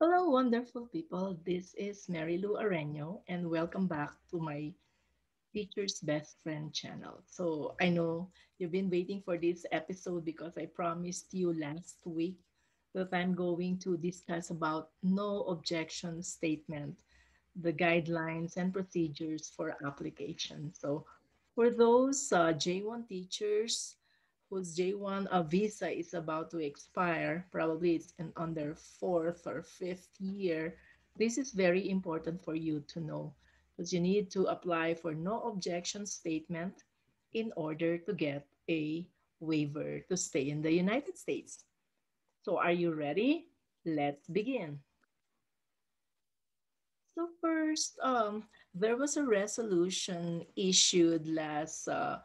Hello, wonderful people. This is Marilou Areno, and welcome back to my Teacher's Best Friend channel. So, I know you've been waiting for this episode because I promised you last week that I'm going to discuss about no objection statement, the guidelines and procedures for application. So, for those uh, J1 teachers whose J1 uh, visa is about to expire, probably it's in, on their fourth or fifth year, this is very important for you to know because you need to apply for no objection statement in order to get a waiver to stay in the United States. So are you ready? Let's begin. So first, um, there was a resolution issued last uh,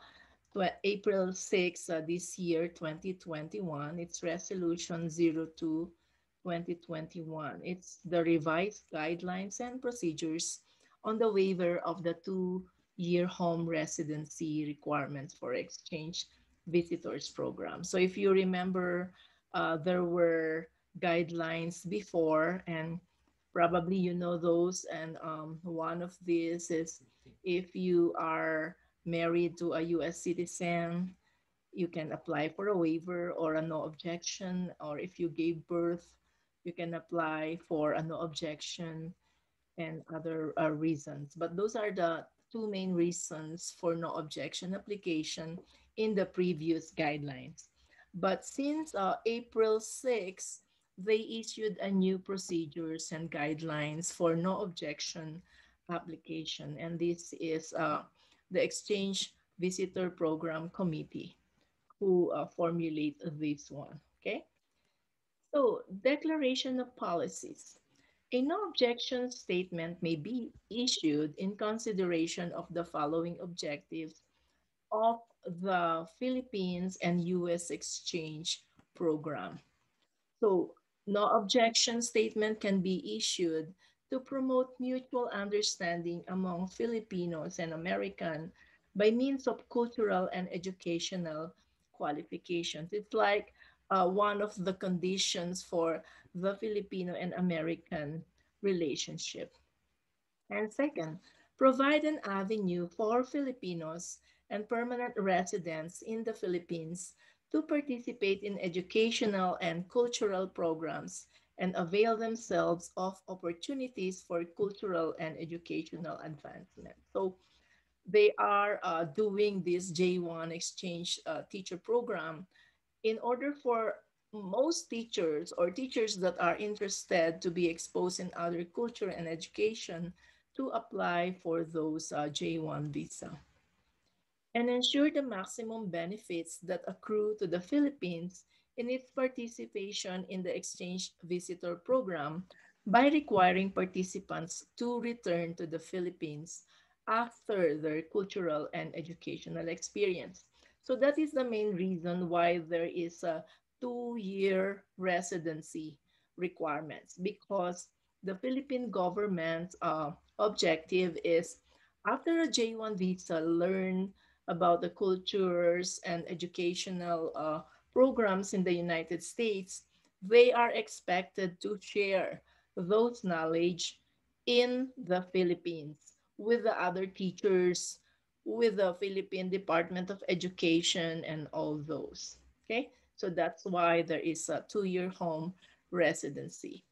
April 6 uh, this year, 2021. It's resolution 02 2021. It's the revised guidelines and procedures on the waiver of the two-year home residency requirements for exchange visitors program. So if you remember, uh, there were guidelines before and probably you know those and um, one of these is if you are married to a US citizen, you can apply for a waiver or a no objection, or if you gave birth, you can apply for a no objection and other uh, reasons. But those are the two main reasons for no objection application in the previous guidelines. But since uh, April 6, they issued a new procedures and guidelines for no objection application. And this is uh, the Exchange Visitor Program Committee who uh, formulate this one, okay? So declaration of policies. A no objection statement may be issued in consideration of the following objectives of the Philippines and US exchange program. So no objection statement can be issued to promote mutual understanding among Filipinos and American by means of cultural and educational qualifications. It's like uh, one of the conditions for the Filipino and American relationship. And second, provide an avenue for Filipinos and permanent residents in the Philippines to participate in educational and cultural programs and avail themselves of opportunities for cultural and educational advancement. So they are uh, doing this J1 exchange uh, teacher program in order for most teachers or teachers that are interested to be exposed in other culture and education to apply for those uh, J1 visa and ensure the maximum benefits that accrue to the Philippines in its participation in the exchange visitor program by requiring participants to return to the Philippines after their cultural and educational experience. So that is the main reason why there is a two-year residency requirements because the Philippine government's uh, objective is after a J1 visa, learn about the cultures and educational uh, programs in the United States, they are expected to share those knowledge in the Philippines with the other teachers, with the Philippine Department of Education and all those, okay? So that's why there is a two-year home residency.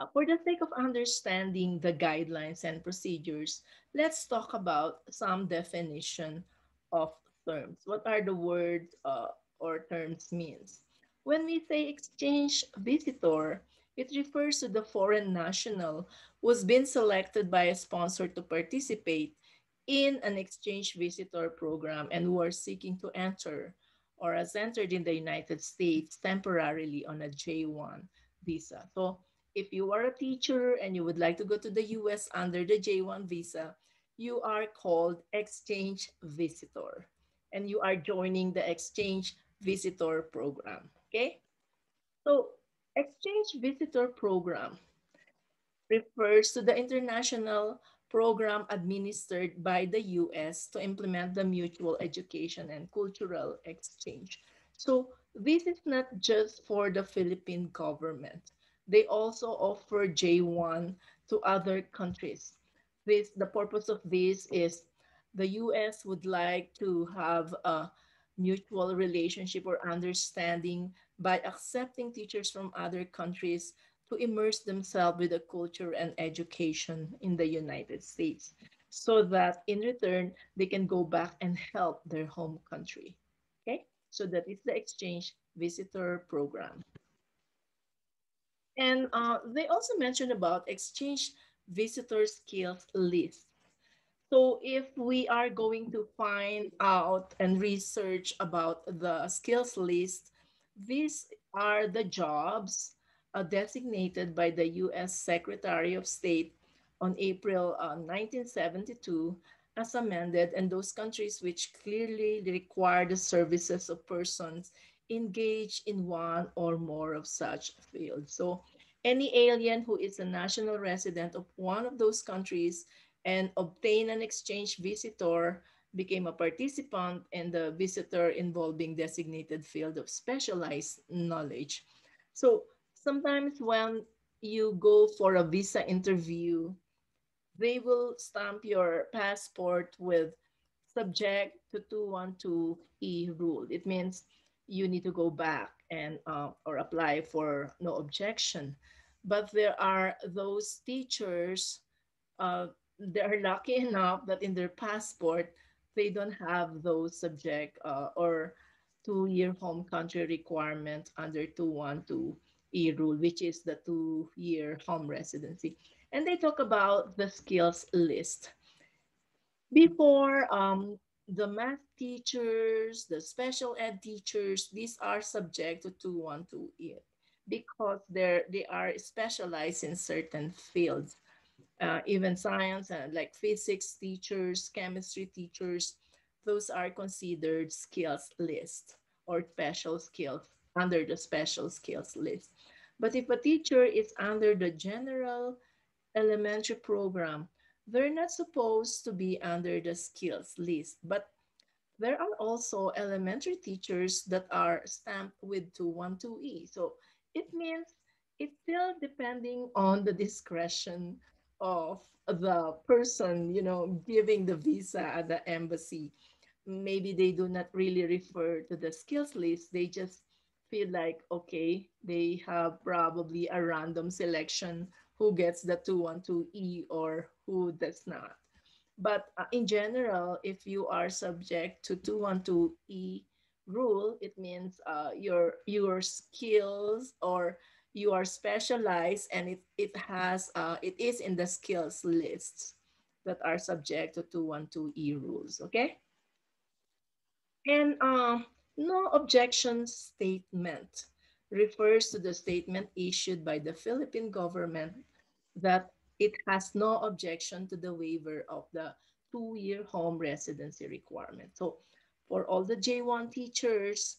Uh, for the sake of understanding the guidelines and procedures, let's talk about some definition of terms. What are the words uh, or terms means. When we say exchange visitor, it refers to the foreign national who's been selected by a sponsor to participate in an exchange visitor program and who are seeking to enter or has entered in the United States temporarily on a J1 visa. So if you are a teacher and you would like to go to the US under the J1 visa, you are called exchange visitor and you are joining the exchange visitor program, okay? So exchange visitor program refers to the international program administered by the US to implement the mutual education and cultural exchange. So this is not just for the Philippine government. they also offer J1 to other countries. This, the purpose of this is the US would like to have a mutual relationship or understanding by accepting teachers from other countries to immerse themselves with the culture and education in the United States so that in return they can go back and help their home country. Okay, so that is the exchange visitor program. And uh, they also mentioned about exchange visitor skills list. So if we are going to find out and research about the skills list, these are the jobs uh, designated by the U.S. Secretary of State on April uh, 1972 as amended and those countries which clearly require the services of persons engaged in one or more of such fields. So any alien who is a national resident of one of those countries and obtain an exchange visitor became a participant in the visitor involving designated field of specialized knowledge. So sometimes when you go for a visa interview, they will stamp your passport with subject to 212E rule. It means you need to go back and uh, or apply for no objection. But there are those teachers, uh, they're lucky enough that in their passport, they don't have those subject uh, or two-year home country requirement under 212E rule, which is the two-year home residency. And they talk about the skills list. Before, um, the math teachers, the special ed teachers, these are subject to 212E because they're, they are specialized in certain fields. Uh, even science and like physics teachers, chemistry teachers, those are considered skills list or special skills under the special skills list. But if a teacher is under the general elementary program, they're not supposed to be under the skills list, but there are also elementary teachers that are stamped with 212E. So it means it's still depending on the discretion of the person, you know, giving the visa at the embassy. Maybe they do not really refer to the skills list. They just feel like, okay, they have probably a random selection who gets the 212E or who does not. But uh, in general, if you are subject to 212E rule, it means uh, your, your skills or you are specialized and it, it has, uh, it is in the skills lists that are subject to 212E rules, okay? And uh, no objection statement refers to the statement issued by the Philippine government that it has no objection to the waiver of the two-year home residency requirement. So for all the J1 teachers,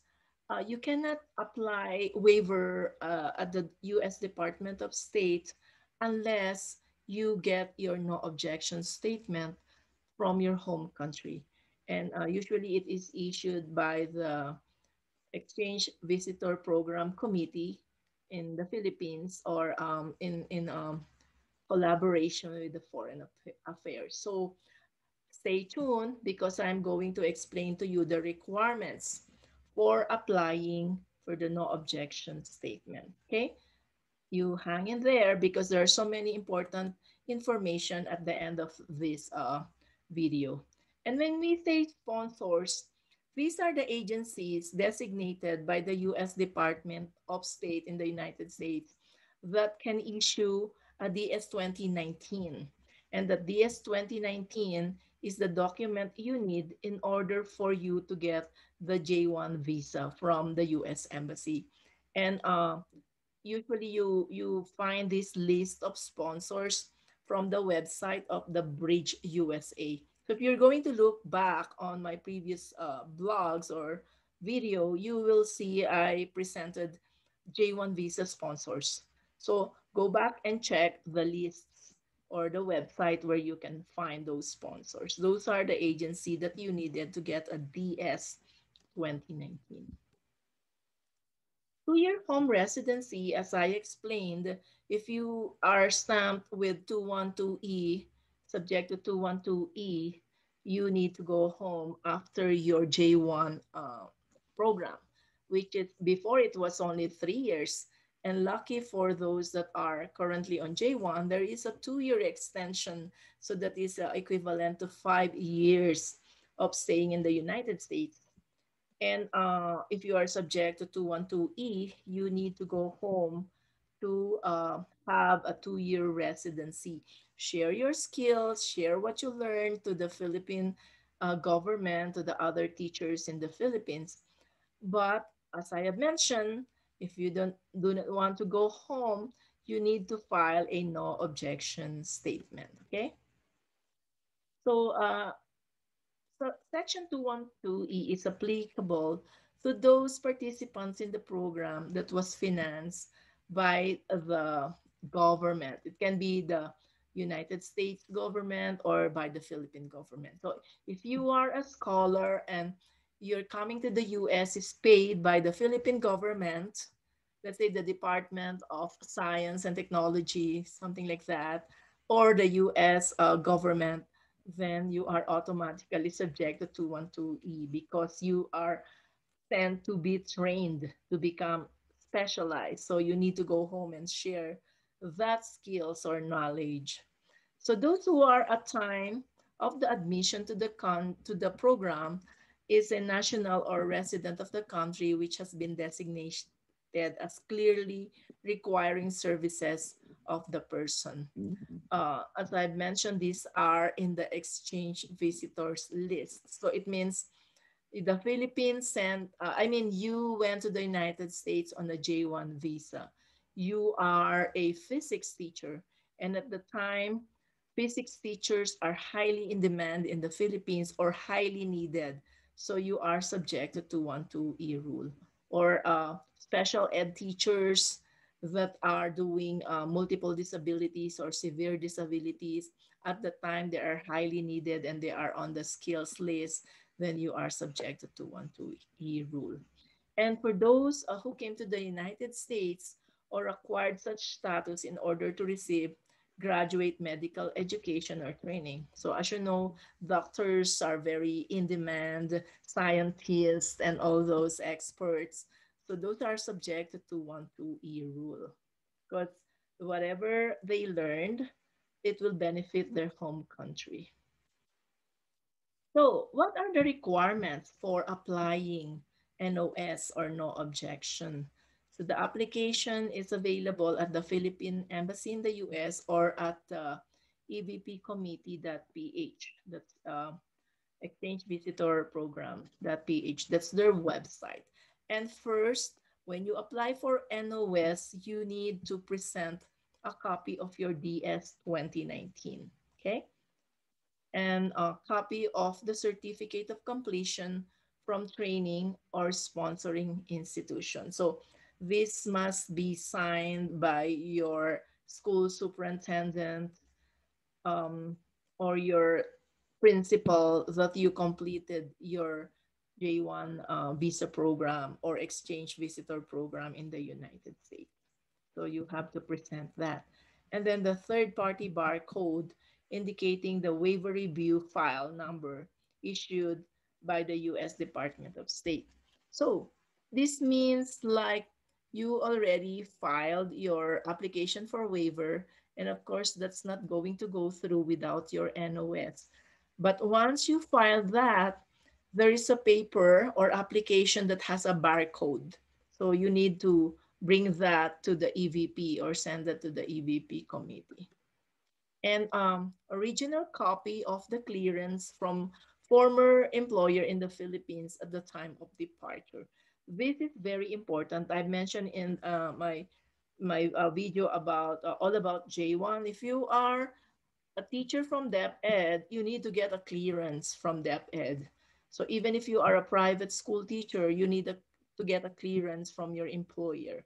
uh, you cannot apply waiver uh, at the U.S. Department of State unless you get your no objection statement from your home country. And uh, usually it is issued by the Exchange Visitor Program Committee in the Philippines or um, in, in um, collaboration with the Foreign Affairs. So stay tuned because I'm going to explain to you the requirements for applying for the no objection statement, okay? You hang in there because there are so many important information at the end of this uh, video. And when we say sponsors, these are the agencies designated by the U.S. Department of State in the United States that can issue a DS 2019. And the DS 2019 is the document you need in order for you to get the J1 visa from the US Embassy. And uh, usually you, you find this list of sponsors from the website of the Bridge USA. So if you're going to look back on my previous uh, blogs or video, you will see I presented J1 visa sponsors. So go back and check the lists or the website where you can find those sponsors. Those are the agency that you needed to get a DS 2019. Two-year home residency, as I explained, if you are stamped with 212E, subject to 212E, you need to go home after your J1 uh, program, which is before it was only three years. And lucky for those that are currently on J1, there is a two-year extension. So that is uh, equivalent to five years of staying in the United States. And uh, if you are subject to 212E, you need to go home to uh, have a two-year residency. Share your skills, share what you learned to the Philippine uh, government, to the other teachers in the Philippines. But as I have mentioned, if you don't do not want to go home, you need to file a no objection statement, okay? So, uh, so Section 212E is applicable to those participants in the program that was financed by the government. It can be the United States government or by the Philippine government. So if you are a scholar and you're coming to the US is paid by the Philippine government, let's say the Department of Science and Technology, something like that, or the US uh, government, then you are automatically subjected to 212E because you are sent to be trained to become specialized. So you need to go home and share that skills or knowledge. So those who are at time of the admission to the con to the program is a national or resident of the country which has been designated as clearly requiring services of the person. Uh, as I've mentioned, these are in the exchange visitors list. So it means the Philippines sent, uh, I mean, you went to the United States on a J1 visa. You are a physics teacher. And at the time, physics teachers are highly in demand in the Philippines or highly needed. So you are subjected to 1-2E rule. Or uh, special ed teachers that are doing uh, multiple disabilities or severe disabilities. At the time, they are highly needed and they are on the skills list then you are subjected to 1-2E rule. And for those uh, who came to the United States or acquired such status in order to receive graduate medical education or training. So as you know, doctors are very in demand, scientists and all those experts. So those are subjected to 1-2E rule because whatever they learned, it will benefit their home country. So what are the requirements for applying NOS or no objection? So the application is available at the Philippine Embassy in the US or at the evpcommittee.ph. That's uh, Exchange Visitor Program.ph. That's their website. And first, when you apply for NOS, you need to present a copy of your DS 2019, okay? and a copy of the certificate of completion from training or sponsoring institution. So this must be signed by your school superintendent um, or your principal that you completed your J1 uh, visa program or exchange visitor program in the United States. So you have to present that. And then the third party barcode indicating the waiver review file number issued by the US Department of State. So this means like you already filed your application for waiver and of course that's not going to go through without your NOS. But once you file that, there is a paper or application that has a barcode. So you need to bring that to the EVP or send that to the EVP committee and um, original copy of the clearance from former employer in the Philippines at the time of departure. This is very important. I mentioned in uh, my my uh, video about uh, all about J1. If you are a teacher from DepEd, you need to get a clearance from DepEd. So even if you are a private school teacher, you need a, to get a clearance from your employer.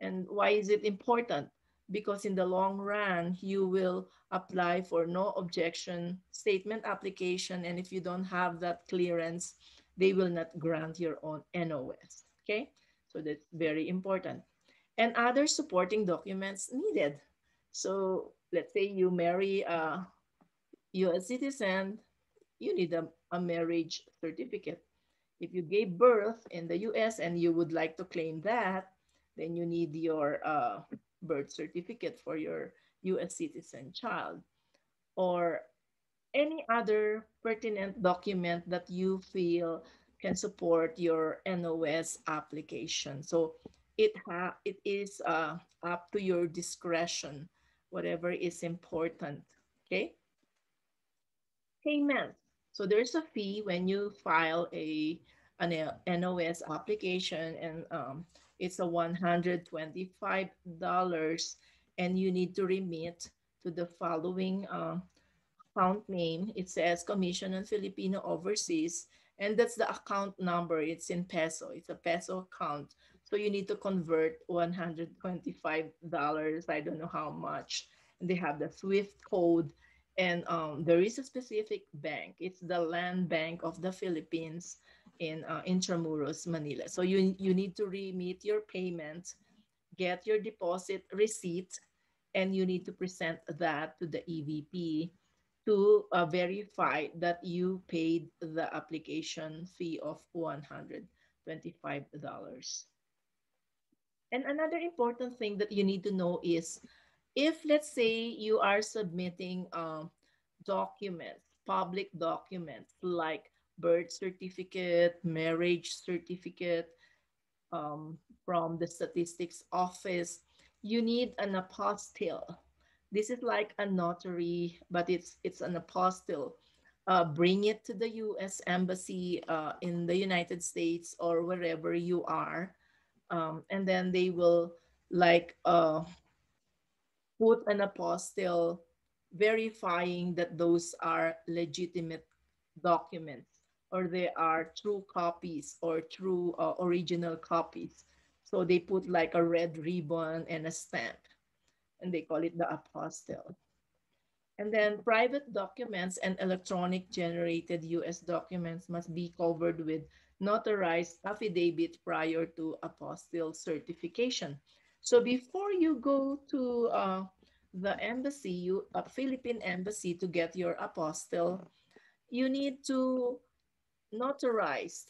And why is it important? because in the long run, you will apply for no objection statement application. And if you don't have that clearance, they will not grant your own NOS, okay? So that's very important. And other supporting documents needed. So let's say you marry a US citizen, you need a, a marriage certificate. If you gave birth in the US and you would like to claim that, then you need your uh, birth certificate for your US citizen child or any other pertinent document that you feel can support your NOS application. So it, ha it is uh, up to your discretion, whatever is important, okay? Payment. So there's a fee when you file a an NOS application and um, it's a $125 and you need to remit to the following uh, account name. It says Commission on Filipino Overseas and that's the account number. It's in peso. It's a peso account. So you need to convert $125. I don't know how much. And they have the SWIFT code and um, there is a specific bank. It's the Land Bank of the Philippines in uh, Intramuros, Manila. So you, you need to remit your payment, get your deposit receipt, and you need to present that to the EVP to uh, verify that you paid the application fee of $125. And another important thing that you need to know is if let's say you are submitting um, documents, public documents like birth certificate, marriage certificate um, from the statistics office, you need an apostille. This is like a notary, but it's it's an apostille. Uh, bring it to the U.S. Embassy uh, in the United States or wherever you are, um, and then they will like uh, put an apostille verifying that those are legitimate documents or they are true copies or true uh, original copies. So they put like a red ribbon and a stamp and they call it the apostille. And then private documents and electronic generated US documents must be covered with notarized affidavit prior to apostille certification. So before you go to uh, the embassy, you, a Philippine embassy to get your apostille, you need to notarize.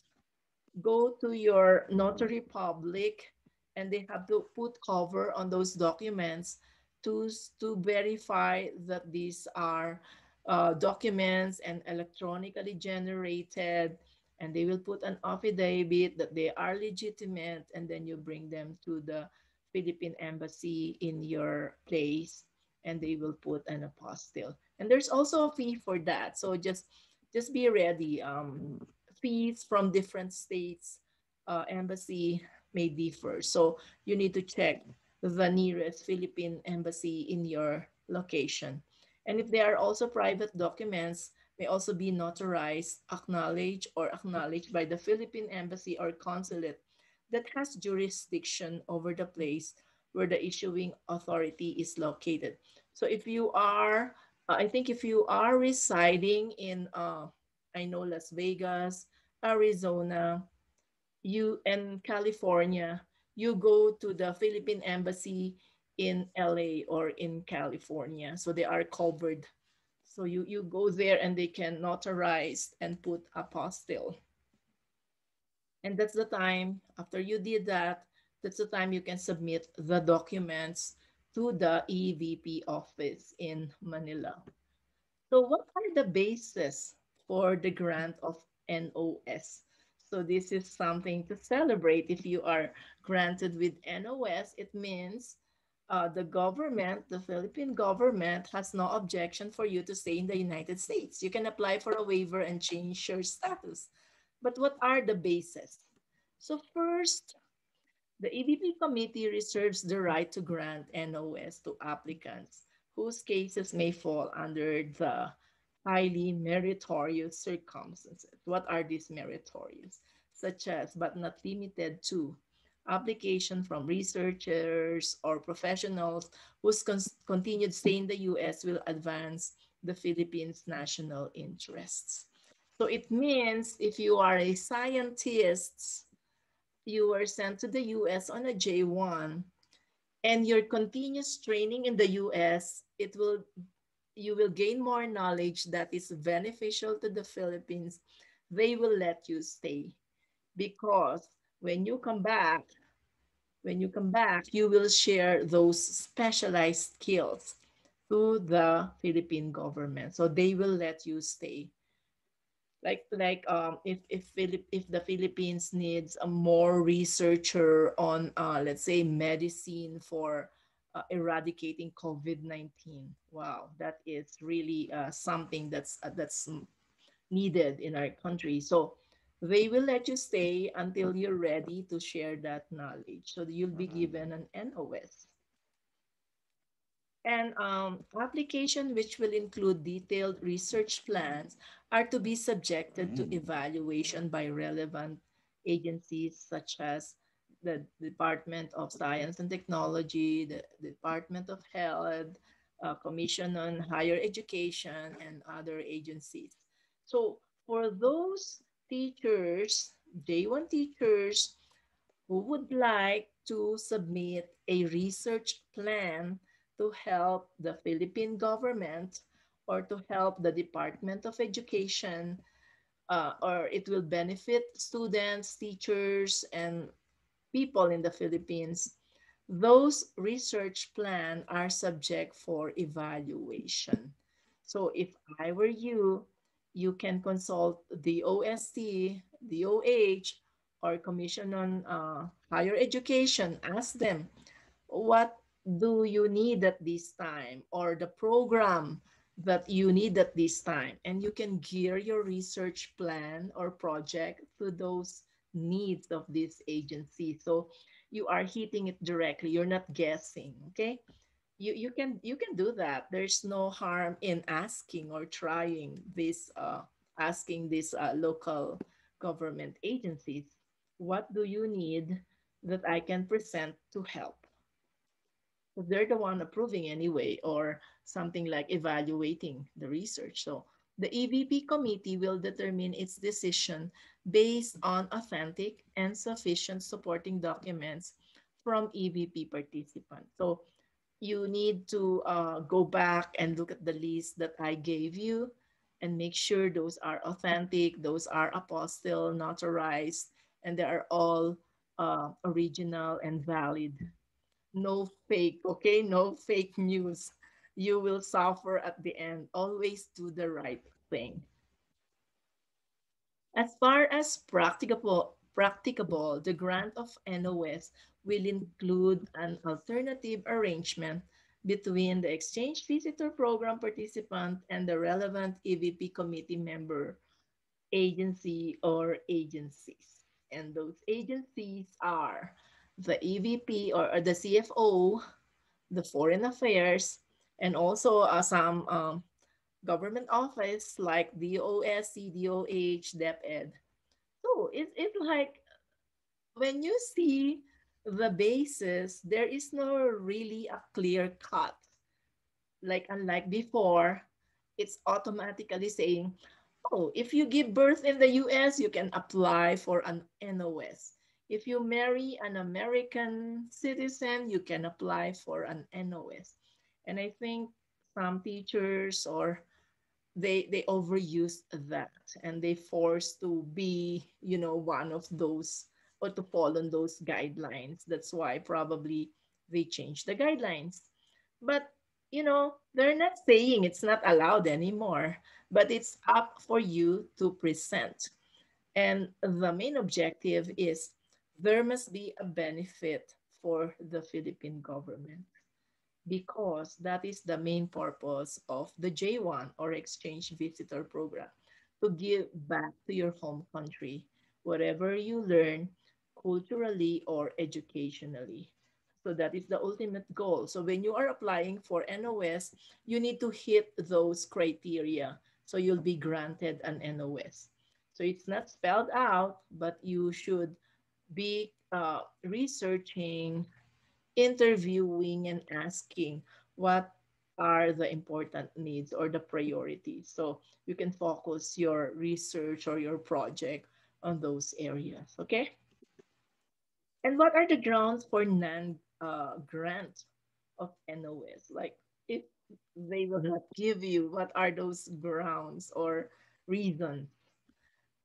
Go to your notary public and they have to put cover on those documents to, to verify that these are uh, documents and electronically generated and they will put an affidavit that they are legitimate and then you bring them to the Philippine embassy in your place and they will put an apostille. And there's also a fee for that. So just, just be ready. Um, fees from different states, uh, embassy may differ. So you need to check the nearest Philippine embassy in your location. And if there are also private documents, may also be notarized, acknowledged, or acknowledged by the Philippine embassy or consulate that has jurisdiction over the place where the issuing authority is located. So if you are, uh, I think if you are residing in, uh, I know Las Vegas, Arizona, you and California, you go to the Philippine Embassy in LA or in California. So they are covered. So you, you go there and they can notarize and put apostille. And that's the time, after you did that, that's the time you can submit the documents to the EVP office in Manila. So what are the basis for the grant of NOS? So this is something to celebrate. If you are granted with NOS, it means uh, the government, the Philippine government has no objection for you to stay in the United States. You can apply for a waiver and change your status. But what are the bases? So first, the EVP committee reserves the right to grant NOS to applicants whose cases may fall under the highly meritorious circumstances. What are these meritorious? Such as, but not limited to, application from researchers or professionals whose continued stay in the US will advance the Philippines' national interests. So it means if you are a scientist, you were sent to the US on a J1 and your continuous training in the US, it will you will gain more knowledge that is beneficial to the Philippines. They will let you stay because when you come back, when you come back, you will share those specialized skills to the Philippine government. So they will let you stay. Like like um if if Philip if the Philippines needs a more researcher on uh let's say medicine for uh, eradicating COVID-19. Wow, that is really uh, something that's uh, that's needed in our country. So they will let you stay until you're ready to share that knowledge. So you'll be mm-hmm. given an NOS. And um, application which will include detailed research plans are to be subjected to mm. evaluation by relevant agencies such as the Department of Science and Technology, the Department of Health, uh, Commission on Higher Education, and other agencies. So for those teachers, J1 teachers who would like to submit a research plan to help the Philippine government or to help the Department of Education, uh, or it will benefit students, teachers, and people in the Philippines, those research plan are subject for evaluation. So if I were you, you can consult DOST, the OH, or Commission on uh, Higher Education. Ask them, what do you need at this time? Or the program that you need at this time. And you can gear your research plan or project to those needs of this agency. So you are hitting it directly. You're not guessing, okay? you you can you can do that there's no harm in asking or trying this uh, asking these uh, local government agencies what do you need that i can present to help they're the one approving anyway or something like evaluating the research so the evp committee will determine its decision based on authentic and sufficient supporting documents from evp participants so you need to uh, go back and look at the list that I gave you and make sure those are authentic, those are apostille, notarized, and they are all uh, original and valid. No fake, okay? No fake news. You will suffer at the end. Always do the right thing. As far as practicable, practicable, the grant of NOS will include an alternative arrangement between the exchange visitor program participant and the relevant EVP committee member agency or agencies. And those agencies are the EVP or, or the CFO, the Foreign Affairs, and also uh, some um, government office like DOS, CDOH, DepEd. So it, it's like when you see the basis, there is no really a clear cut. Like unlike before, it's automatically saying, oh, if you give birth in the US, you can apply for an NOS. If you marry an American citizen, you can apply for an NOS. And I think some teachers or they they overuse that and they force to be you know one of those or to follow those guidelines. That's why probably they changed the guidelines. But, you know, they're not saying it's not allowed anymore, but it's up for you to present. And the main objective is there must be a benefit for the Philippine government because that is the main purpose of the J1 or exchange visitor program to give back to your home country whatever you learn culturally or educationally. So that is the ultimate goal. So when you are applying for NOS, you need to hit those criteria. So you'll be granted an NOS. So it's not spelled out, but you should be uh, researching, interviewing, and asking what are the important needs or the priorities. So you can focus your research or your project on those areas, okay? And what are the grounds for non-grant uh, of NOS? Like if they will not give you, what are those grounds or reasons?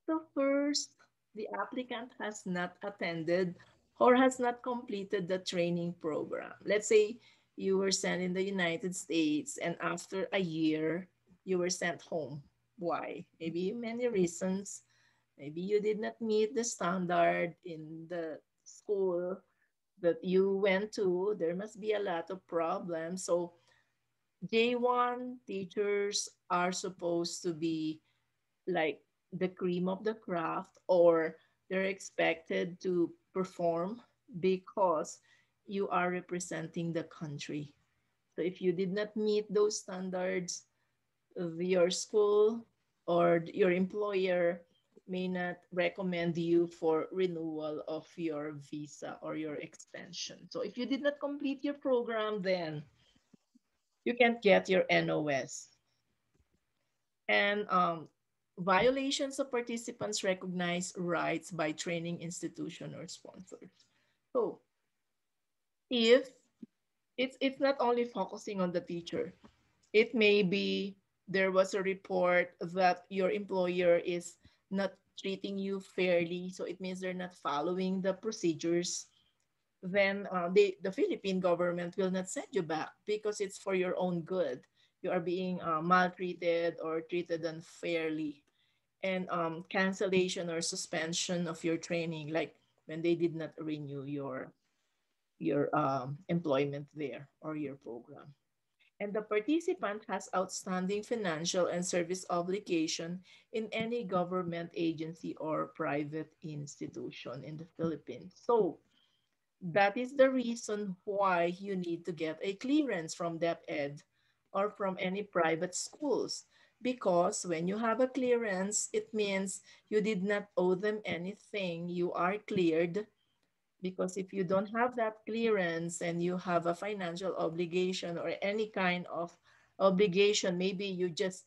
So first, the applicant has not attended or has not completed the training program. Let's say you were sent in the United States and after a year, you were sent home. Why? Maybe many reasons. Maybe you did not meet the standard in the school that you went to. There must be a lot of problems. So J1 teachers are supposed to be like the cream of the craft or they're expected to perform because you are representing the country. So if you did not meet those standards, your school or your employer may not recommend you for renewal of your visa or your extension. So if you did not complete your program, then you can't get your NOS. And um, violations of participants' recognized rights by training institution or sponsors. So if it's, it's not only focusing on the teacher, it may be there was a report that your employer is not treating you fairly, so it means they're not following the procedures, then uh, they, the Philippine government will not send you back because it's for your own good. You are being uh, maltreated or treated unfairly. And um, cancellation or suspension of your training, like when they did not renew your, your um, employment there or your program and the participant has outstanding financial and service obligation in any government agency or private institution in the Philippines. So that is the reason why you need to get a clearance from DepEd or from any private schools. Because when you have a clearance, it means you did not owe them anything. You are cleared because if you don't have that clearance and you have a financial obligation or any kind of obligation, maybe you just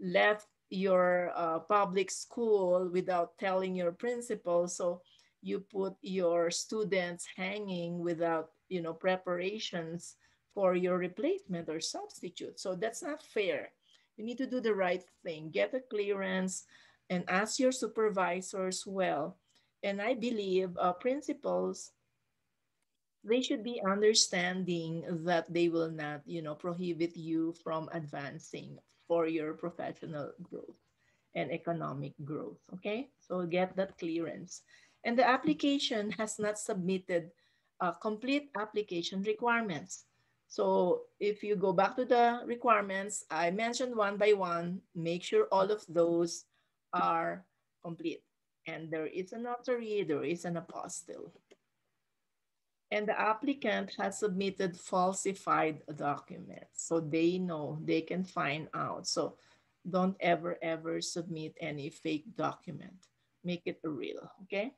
left your uh, public school without telling your principal. So you put your students hanging without, you know, preparations for your replacement or substitute. So that's not fair. You need to do the right thing, get a clearance and ask your supervisors well and I believe uh, principals, they should be understanding that they will not, you know, prohibit you from advancing for your professional growth and economic growth, okay? So get that clearance. And the application has not submitted uh, complete application requirements. So if you go back to the requirements, I mentioned one by one, make sure all of those are complete and there is a notary, there is an apostille. And the applicant has submitted falsified documents. So they know, they can find out. So don't ever, ever submit any fake document. Make it real, okay?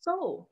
So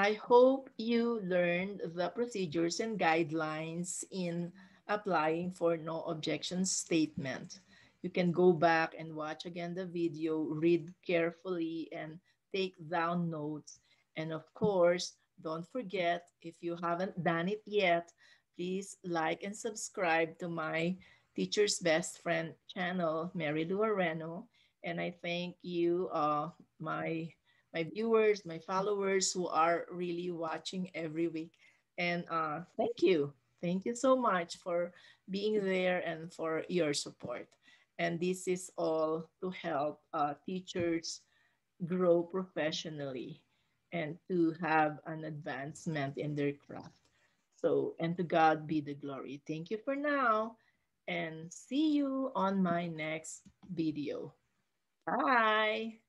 I hope you learned the procedures and guidelines in applying for no objection statement you can go back and watch again the video, read carefully and take down notes. And of course, don't forget, if you haven't done it yet, please like and subscribe to my Teacher's Best Friend channel, Marilou Areno. And I thank you, uh, my, my viewers, my followers who are really watching every week. And uh, thank you. Thank you so much for being there and for your support. And this is all to help uh, teachers grow professionally and to have an advancement in their craft. So, and to God be the glory. Thank you for now and see you on my next video. Bye.